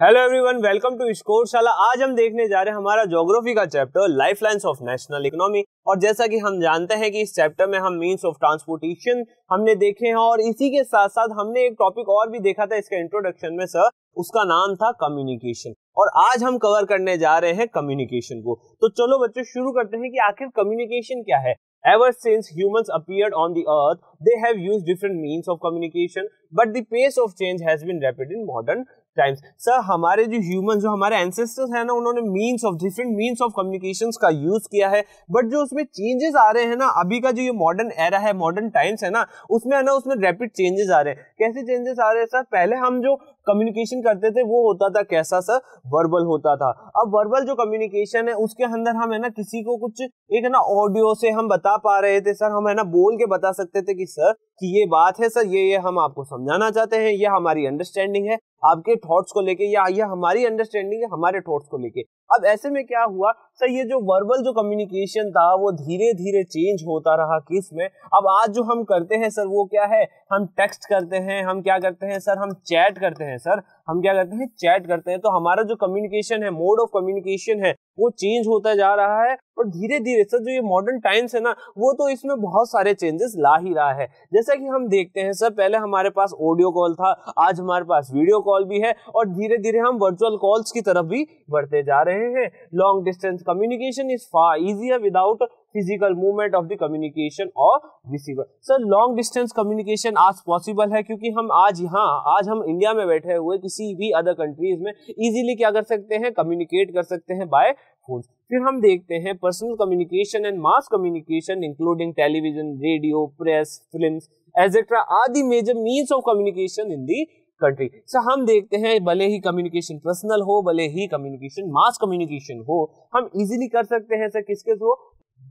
Hello everyone welcome to Scoreshala आज हम देखने जा रहे हैं हमारा ज्योग्राफी का chapter life lines of national economy और जैसा कि हम जानते हैं कि इस चैप्टर में हम मींस ऑफ़ ट्रांसपोर्टेशन हमने देखे हैं और इसी के साथ साथ हमने एक टॉपिक और भी देखा था इसके इंट्रोडक्शन में सर उसका नाम था कम्युनिकेशन और आज हम कवर करने जा रहे हैं कम्युनिकेशन को. तो चलो बच्चों शुरू करते हैं कि आखिर कम्युनिकेशन क्या है? Ever since humans appeared on the earth, they have used different means of communication, but the pace of change has been rapid in modern times sir हमारे जो ह्यूमन जो हमारे एंसेस्टर्स हैं ना, उन्होंने means of different means of communication का use किया है। बट जो उसमें चेंजेस आ रहे हैं ना, अभी का जो ये मॉडर्न एरा है मॉडर्न टाइम्स है ना, उसमें है ना, उसमें रैपिड चेंजेस आ रहे हैं। कैसे चेंजेस आ रहे हैं सर पहले हम जो कम्युनिकेशन करते थे, वो होता था कैसा सर वर्बल होता था। अब वर्बल जो कम्युनिकेशन है, उसके अंदर हम है ना, किसी को कुछ एक है ना ऑडियो से हम बता पा रहे थे सर हम है ना, बोल के बता सकते थे कि सर कि ये बात है सर, ये ये हम आपको समझाना चाहते हैं, ये हमारी अंडरस्टैंडिंग है, आपके थॉट्स को लेके, या ये हमारी अंडरस्टैंडिंग है हमारे थॉट्स को लेके। अब ऐसे में क्या हुआ? सर, ये जो वर्बल जो कम्युनिकेशन था, वो धीरे धीरे चेंज होता रहा किसमें? अब आज जो हम करते हैं सर, वो क्या है? हम टेक्स्ट करते हैं, हम क्या करते हैं सर? हम चैट करते हैं सर। हम क्या करते हैं? चैट करते हैं। तो हमारा जो कम्युनिकेशन है मोड ऑफ़ कम्युनिकेशन है, वो चेंज होता जा रहा है और धीरे धीरे सर जो ये मॉडर्न टाइम्स है ना, वो तो इसमें बहुत सारे चेंजेस ला ही रहा है। जैसा कि हम देखते हैं, सर, पहले हमारे पास ऑडियो कॉल था, आज हमारे पास वीडियो कॉल भी है और धीरे धीरे हम वर्चुअल कॉल्स की तरफ़ भी बढ़ते जा रहे हैं। Long distance communication is far easier without physical movement of the communication और receiver sir long distance communication आज पॉसिबल है क्योंकि हम आज यहाँ, आज हम इंडिया में बैठे हुए किसी भी अदर कंट्रीज़ में इजीली क्या कर सकते हैं कम्युनिकेट कर सकते हैं बाय फ़ोन फिर हम देखते हैं personal communication and mass communication including television radio press film etcetera आदि major means of communication in the country so हम देखते हैं, भले ही कम्युनिकेशन पर्सनल हो, भले ही कम्युनिकेशन मास कम्युनिकेशन हो, हम इजीली कर सकते हैं सर किसके through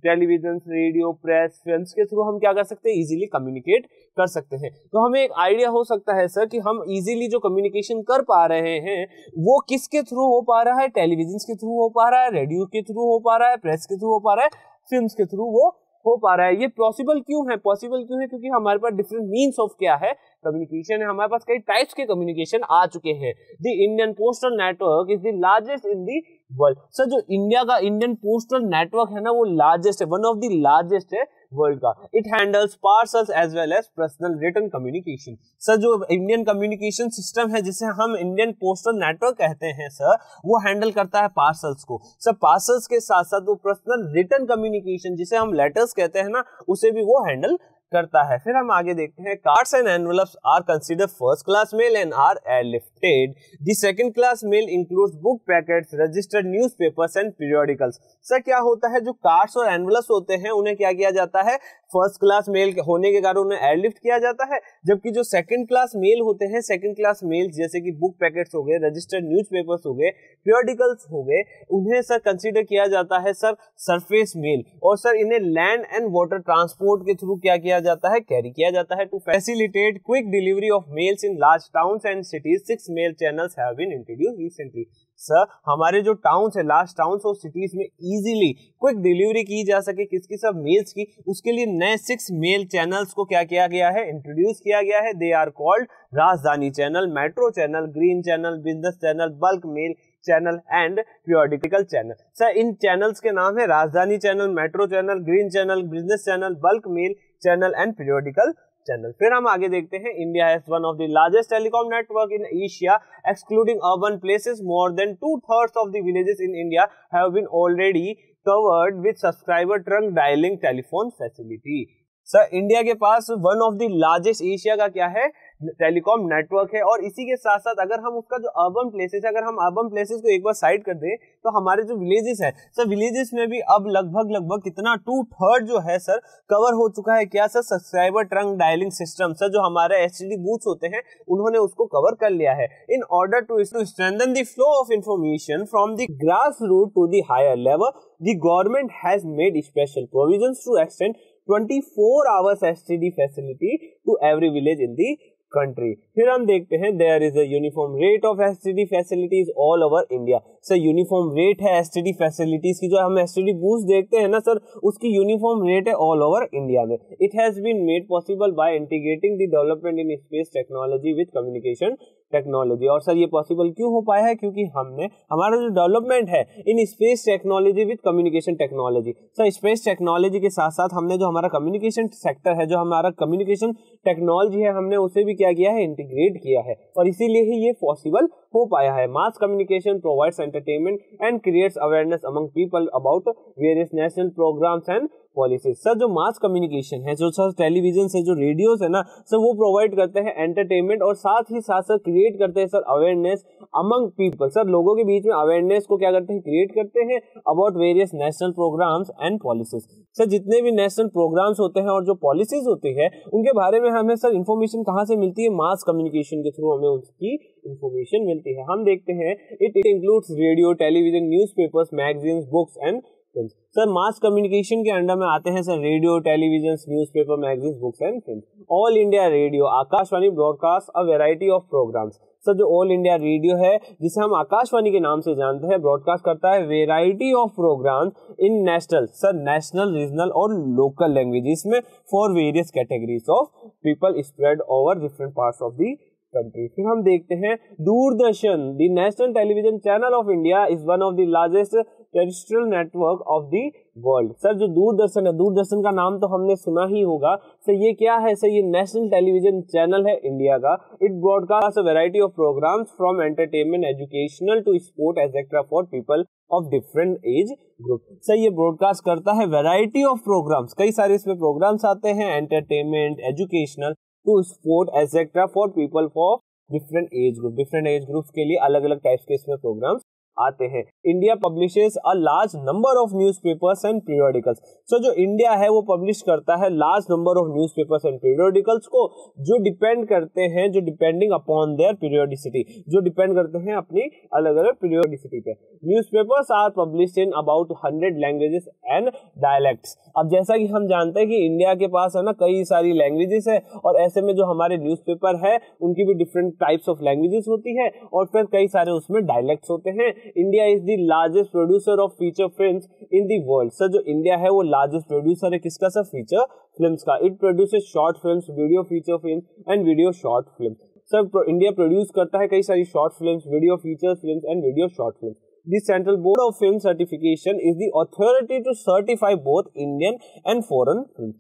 television, radio, press film के थ्रू हम क्या कर सकते हैं? इजीली कम्युनिकेट कर सकते हैं। तो हमें एक आइडिया हो सकता है सर कि हम इजीली जो कम्युनिकेशन कर पा रहे हैं, वो किसके थ्रू हो पा रहा है? टेलीविज़न के थ्रू हो पा रहा है? रेडियो के थ्रू हो पा रहा है? प्रेस के थ्रू हो पा रहा है? फ़िल्म के थ्रू वो हो पा रहा है। ये पॉसिबल क्यों है? पॉसिबल क्यों है? क्योंकि हमारे पास डिफरेंट मीन्स ऑफ़ क्या है? कम्युनिकेशन है। हमारे पास कई टाइप्स के कम्युनिकेशन आ चुके हैं। The Indian postal network is the largest in the world sir जो इंडिया का इंडियन पोस्टल नेटवर्क है ना, वो लार्जेस्ट है वन ऑफ़ द लार्जेस्ट है वर्ल्ड का. It handles parcels as well as personal return communication sir जो Indian communication system है, जिसे हम इंडियन पोस्टल नेटवर्क कहते हैं सर वो हैंडल करता है पार्सल्स को. सर पार्सल्स के साथ साथ वो पर्सनल रिटर्न कम्युनिकेशन जिसे हम लेटर्स कहते हैं ना, उसे भी वो हैंडल करता है। फिर हम आगे देखते हैं। Cards and envelopes are consider first class mail and are airlifted the second class mail includes book packets registered newspapers and periodicals sir क्या होता है? जो कार्ड्स और एनवलप्स होते हैं, उन्हें क्या किया जाता है? फ़र्स्ट क्लास मेल होने के कारण उन्हें एयरलिफ्ट किया जाता है। जबकि जो सेकंड क्लास मेल होते हैं सेकंड क्लास मेल जैसे कि बुक पैकेट्स हो गए रजिस्टर्ड न्यूज़पेपर्स हो गए पीरियोडिकल्स हो गए, उन्हें सर कंसीडर किया जाता है सर सरफेस मेल और सर इन्हें लैंड एंड वाटर ट्रांसपोर्ट के थ्रू क्या किया जाता है कैरी किया जाता है to facilitate quick delivery of mails in large towns and cities six mail channels have been introduce recently sir हमारे जो टाउन्स है लास्ट टाउन्स और सिटीज़ में इजीली क्विक डिलीवरी की जा सके किसकी? सब मेल्स की। उसके लिए नए सिक्स मेल चैनल्स को क्या किया गया है? इंट्रोड्यूस किया गया है। They are called Rajdhani channel metro channel green channel business channel bulk mail channel and periodical channel sir in channels के नाम है Rajdhani channel metro channel green channel business channel bulk mail channel and periodical channel फिर हम आगे देखते हैं India has one of the largest telecom network in Asia excluding urban places more than two thirds of the villages in India have been already covered with subscriber trunk dialling telephone facility sir India के पास one of the largest Asia का क्या है? Telecom network है और इसी के साथ साथ अगर हम उसका जो अर्बन प्लेसेस है, अगर हम अर्बन प्लेसेस को एक बार साइड कर दें तो हमारे जो विलेजेस है सर विलेजेस में भी अब लगभग लगभग कितना टू थर्ड जो है सर कवर हो चुका है। क्या sir subscriber trunk dialling system sir जो हमारे एच डी होते हैं, उन्होंने उसको कवर कर लिया है। In order to strengthen the flow of information from the grass root to the higher level the government has made special provision to extend 24 hours STD facility to every village in the country फिर हम देखते हैं there is uniform rate of S facilities all over India sir uniform rate है S facilities की जो हम S T देखते हैं ना सर उसकी यूनिफॉर्म रेट है ऑल ओवर इंडिया में. It has been made possible by integrating the development in space technology with communication technology और सर ये पॉसिबल क्यों हो पाया है? क्योंकि हमने, हमारा जो डेवलपमेंट है, in space technology with communication technology sir space technology के साथ साथ हमने जो हमारा कम्युनिकेशन सेक्टर है, जो हमारा कम्युनिकेशन टेक्नोलॉजी है, हमने उसे भी क्या किया है? इंटीग्रेट किया है। और इसीलिए ही ये पॉसिबल हो पाया है। Mass communication provides entertainment and creates awareness among people about various national programmes and policies sir जो मास कम्युनिकेशन है, जो सर टेलीविज़न से जो रेडियोस है ना सर वो प्रोवाइड करते हैं एंटरटेनमेंट और साथ ही साथ सर क्रिएट करते हैं sir awareness among people sir लोगों के बीच में अवेयरनेस को क्या करते हैं? क्रिएट करते हैं about various national programmes and policies sir जितने भी नेशनल प्रोग्राम्स होते हैं और जो पॉलिसीज़ होती है, उनके बारे में हमें सर इन्फॉर्मेशन कहाँ से मिलती है? मास कम्युनिकेशन के थ्रू हमें उसकी इन्फॉर्मेशन मिलती है। हम देखते हैं it includes radio television newspapers magazine books and film sir mass communication के अंडर में आते हैं sir radio television newspaper magazine books and film all India radio Akashvani broadcast a variety of programmes sir जो all India radio है, जिसे हम आकाशवाणी के नाम से जानते हैं ब्रॉडकास्ट करता है variety of programme in national sir national regional और लोकल लैंग्वेजेस में for various categories of people spread over different parts of the country फिर हम देखते हैं Doordarshan the national television channel of India is one of the largest terrestrial network of the world sir जो दूरदर्शन है, दूरदर्शन का नाम तो हमने सुना ही होगा। सर ये क्या है? सर ये नेशनल टेलीविज़न चैनल है इंडिया का। It broadcast a variety of programmes from entertainment educational to sport etcetera for people of different age group sir ये ब्रॉडकास्ट करता है वेराइटी ऑफ़ प्रोग्राम्स कई सारे इसमें प्रोग्राम्स आते हैं entertainment educational to sport etcetera for people for different age group different age group के लिए अलग अलग टाइप्स के इसमें प्रोग्राम्स आते हैं। India publishes a large number of newspapers and periodicals so जो इंडिया है, वो पब्लिश करता है large number of newspapers and periodicals को, जो डिपेंड करते हैं, जो डिपेंडिंग अपॉन देयर पीरियोडिसिटी जो डिपेंड करते हैं अपनी अलग अलग पीरियोडिसिटी पे। Newspapers are publish in about hundred languages and dialects अब जैसा कि हम जानते हैं कि इंडिया के पास, है ना, कई सारी लैंग्वेजेस है, और ऐसे में जो हमारे न्यूज़पेपर है, उनकी भी डिफरेंट टाइप्स ऑफ़ लैंग्वेजेस होती है, और फिर कई सारे उसमें डायलेक्ट्स होते हैं। India is the largest producer of feature film in the world sir जो इंडिया है, वो लार्जेस्ट प्रोड्यूसर है किसका सर फीचर फ़िल्म का. It produces short film video feature film and video short film sir India produce करता है कई सारी short film video feature film and video short film The Central Board of Film Certification is the authority to certify both Indian and foreign films.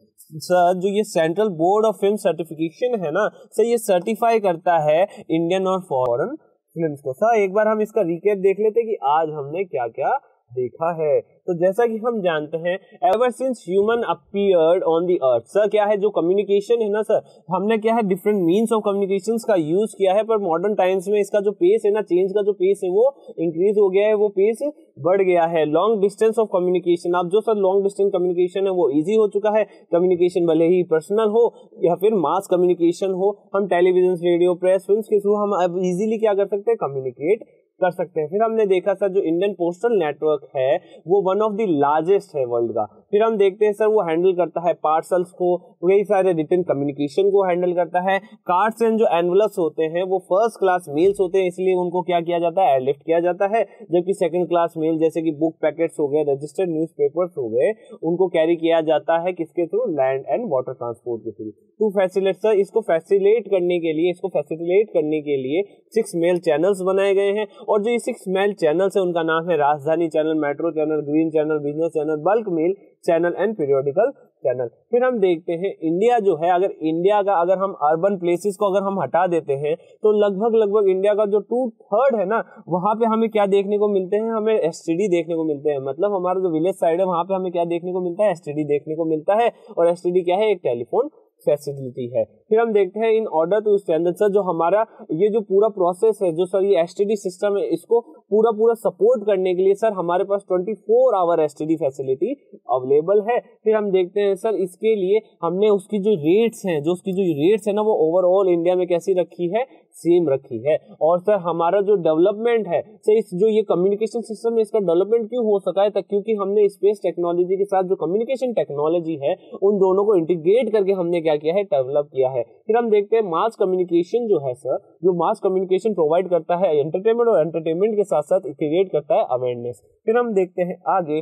Sir जो ये central board of film certification है ना sir ये certify करता है Indian और foreign film को। Sir एक बार हम इसका रिकेप देख लेते कि आज हमने क्या क्या देखा है। तो जैसा कि हम जानते हैं ever since human appeared on the earth sir क्या है जो कम्युनिकेशन है ना सर हमने क्या है डिफरेंट मीन्स ऑफ़ कम्युनिकेशन का यूज़ किया है, पर मॉडर्न टाइम्स में इसका जो पेस है ना चेंज का जो पेस है, वो इंक्रीज हो गया है, वो पेस बढ़ गया है। लॉन्ग डिस्टेंस ऑफ़ कम्युनिकेशन अब जो सर लॉन्ग डिस्टेंस कम्युनिकेशन है, वो ईजी हो चुका है। कम्युनिकेशन भले ही पर्सनल हो, या फिर मास कम्युनिकेशन हो, हम टेलीविज़न रेडियो प्रेस फ़िल्म के थ्रू हम अब इजीली क्या कर सकते हैं कम्युनिकेट कर सकते हैं। फिर हमने देखा सर, जो इंडियन पोस्टल नेटवर्क है, वो वन ऑफ़ द लार्जेस्ट है वर्ल्ड का। फिर हम देखते हैं सर, वो हैंडल करता है पार्सल्स को, कई सारे रिटर्न कम्युनिकेशन को हैंडल करता है। कार्ड्स एंड जो एनवलप्स होते हैं, वो फ़र्स्ट क्लास मेल्स होते हैं, इसलिए उनको क्या किया जाता है एयरलिफ्ट किया जाता है। जबकि सेकंड क्लास मेल जैसे कि बुक पैकेट्स हो गए रजिस्टर्ड न्यूज़पेपर्स हो गए, उनको कैरी किया जाता है किसके through land and water transport के थ्रू टू फैसिलेट सर इसको फैसिलेट करने के लिए, इसको फैसिलेट करने के लिए सिक्स मेल चैनल्स बनाए गए हैं। और जो ये सिक्स मेल चैनल्स है, उनका नाम है Rajdhani channel metro channel green channel business channel bulk mail channel and periodical channel फिर हम देखते हैं इंडिया जो है, अगर इंडिया का, अगर हम अर्बन प्लेसेस को अगर हम हटा देते हैं तो लगभग लगभग इंडिया का जो टू थर्ड है ना, वहाँ पे हमें क्या देखने को मिलते हैं? हमें एस देखने को मिलते हैं। मतलब हमारा जो विलेज साइड है, वहाँ पे हमें क्या देखने को मिलता है? एसटीडी देखने को मिलता है। और एसटीडी क्या है? एक टेलीफोन फैसिलिटी है। फिर हम देखते हैं in order to standard sir जो हमारा, ये जो पूरा प्रोसेस है, जो सर ये एसटीडी सिस्टम है, इसको पूरा पूरा सपोर्ट करने के लिए सर हमारे पास 24 four hour STD facility available है। फिर हम देखते हैं सर इसके लिए हमने उसकी जो रेट्स हैं, जो उसकी जो रेट्स है ना, वो ओवरऑल इंडिया में कैसी रखी है सेम रखी है। और सर, हमारा जो डेवलपमेंट है, सर, इस जो ये कम्युनिकेशन सिस्टम है इसका डेवलपमेंट क्यों हो सका है? तक क्योंकि हमने स्पेस टेक्नोलॉजी के साथ जो कम्युनिकेशन टेक्नोलॉजी है, उन दोनों को इंटीग्रेट करके हमने क्या किया है? डेवलप किया है। फिर हम देखते हैं मास कम्युनिकेशन जो है, सर, जो मास कम्युनिकेशन प्रोवाइड करता है एंटरटेनमेंट और एंटरटेनमेंट के साथ साथ क्रिएट करता है अवेयरनेस फिर हम देखते हैं आगे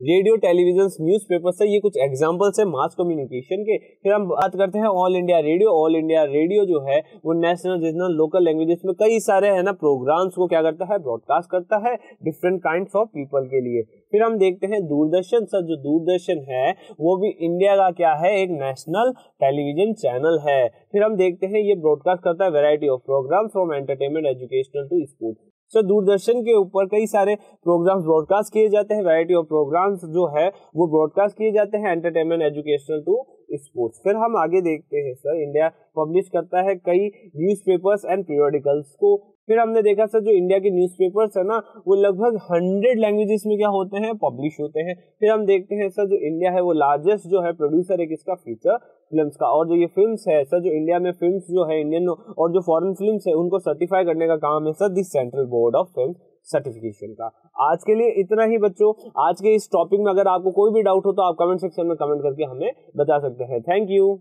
रेडियो, टेलीविज़न न्यूज़ पेपर से ये कुछ एग्जाम्पल्स है मास कम्युनिकेशन के। फिर हम बात करते हैं all India radio all India radio जो है, वो नेशनल रीजनल लोकल लैंग्वेजेस में कई सारे है ना प्रोग्राम्स को क्या करता है ब्रॉडकास्ट करता है डिफरेंट काइंड ऑफ़ पीपल के लिए। फिर हम देखते हैं दूरदर्शन। सर, जो दूरदर्शन है, वो भी इंडिया का क्या है, एक नेशनल टेलीविज़न चैनल है। फिर हम देखते हैं ये ब्रॉडकास्ट करता है variety of program from entertainment educational to sports so Doordarshan के ऊपर कई सारे प्रोग्राम्स ब्रॉडकास्ट किए जाते हैं. वैरायटी ऑफ़ प्रोग्राम्स जो है, वो ब्रॉडकास्ट किए जाते हैं. एंटरटेनमेंट एजुकेशनल टू स्पोर्ट्स फिर हम आगे देखते हैं सर इंडिया पब्लिश करता है कई न्यूज़पेपर्स एंड पीरियोडिकल्स को फिर हमने देखा सर, जो इंडिया के न्यूज़पेपर्स है ना, वो लगभग हंड्रेड लैंग्वेजेस में क्या होते हैं? पब्लिश होते हैं। फिर हम देखते हैं सर, जो इंडिया है, वो लार्जेस्ट जो है प्रोड्यूसर है, किसका? फीचर फिल्म्स का। और जो ये फिल्म्स है, सर, जो इंडिया में फिल्म्स जो है इंडियन और जो फॉरेन फिल्म्स है, उनको सर्टिफाई करने का काम है sir this central board of film certification का। आज के लिए इतना ही बच्चों। आज के इस टॉपिक में अगर आपको कोई भी डाउट हो तो आप कमेंट सेक्शन में कमेंट करके हमें बता सकते हैं। Thank you